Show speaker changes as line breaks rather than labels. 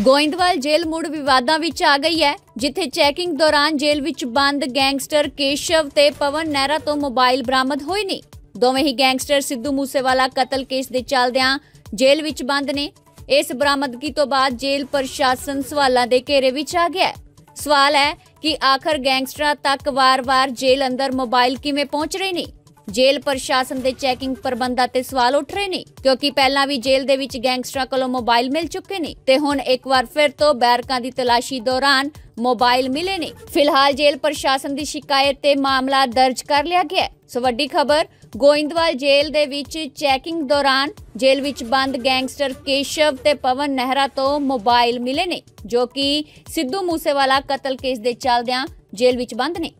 ਗੋਇੰਦਵਾਲ ਜੇਲ੍ਹ ਮੁੜ ਵਿਵਾਦਾਂ ਵਿੱਚ ਆ ਗਈ ਹੈ, ਜਿੱਥੇ ਚੈਕਿੰਗ ਦੌਰਾਨ ਜੇਲ੍ਹ ਵਿੱਚ ਬੰਦ ਗੈਂਗਸਟਰ ਕੇਸ਼ਵ ਤੇ ਪਵਨ ਨਹਿਰਾ ਤੋਂ ਮੋਬਾਈਲ ਬਰਾਮਦ ਹੋਏ ਨੇ। ਦੋਵੇਂ ਹੀ ਗੈਂਗਸਟਰ ਸਿੱਧੂ ਮੂਸੇਵਾਲਾ ਕਤਲ ਕੇਸ ਦੇ ਚੱਲਦਿਆਂ ਜੇਲ੍ਹ ਵਿੱਚ ਬੰਦ ਨੇ। ਇਸ ਬਰਾਮਦਗੀ ਤੋਂ ਬਾਅਦ ਜੇਲ੍ਹ ਪ੍ਰਸ਼ਾਸਨ ਸਵਾਲਾਂ ਦੇ ਘੇਰੇ ਵਿੱਚ ਆ ਗਿਆ ਸਵਾਲ ਹੈ ਕਿ ਆਖਰ ਗੈਂਗਸਟਰਾਂ ਤੱਕ ਵਾਰ-ਵਾਰ ਜੇਲ੍ਹ ਅੰਦਰ ਮੋਬਾਈਲ ਕਿਵੇਂ ਪਹੁੰਚ ਰਹੇ ਨੇ? ਜੇਲ੍ਹ ਪ੍ਰਸ਼ਾਸਨ ਦੇ ਚੈਕਿੰਗ ਪ੍ਰਬੰਧਾਂ ਤੇ ਸਵਾਲ ਉੱਠ ਰਹੇ ਨੇ ਕਿਉਂਕਿ ਪਹਿਲਾਂ ਵੀ ਜੇਲ੍ਹ ਦੇ ਵਿੱਚ ਗੈਂਗਸਟਰਾਂ ਕੋਲੋਂ ਮੋਬਾਈਲ ਮਿਲ ਚੁੱਕੇ ਨੇ ਤੇ ਹੁਣ ਇੱਕ ਵਾਰ ਫਿਰ ਤੋਂ ਬੈਰਕਾਂ ਦੀ ਤਲਾਸ਼ੀ ਦੌਰਾਨ ਮੋਬਾਈਲ ਮਿਲੇ ਨੇ ਫਿਲਹਾਲ ਜੇਲ੍ਹ ਪ੍ਰਸ਼ਾਸਨ ਦੀ ਸ਼ਿਕਾਇਤ ਤੇ ਮਾਮਲਾ ਦਰਜ ਕਰ ਲਿਆ ਗਿਆ ਹੈ ਸੋ ਵੱਡੀ ਖਬਰ ਗੋਇੰਦਵਾਲ ਜੇਲ੍ਹ ਦੇ ਵਿੱਚ ਚੈਕਿੰਗ ਦੌਰਾਨ ਜੇਲ੍ਹ ਵਿੱਚ ਬੰਦ ਗੈਂਗਸਟਰ ਕੇਸ਼ਵ ਤੇ ਪਵਨ ਨਹਿਰਾ ਤੋਂ ਮੋਬਾਈਲ ਮਿਲੇ ਨੇ ਜੋ ਕਿ ਸਿੱਧੂ ਮੂਸੇਵਾਲਾ ਕਤਲ ਕੇਸ ਦੇ ਚੱਲਦਿਆਂ ਜੇਲ੍ਹ ਵਿੱਚ ਬੰਦ ਨੇ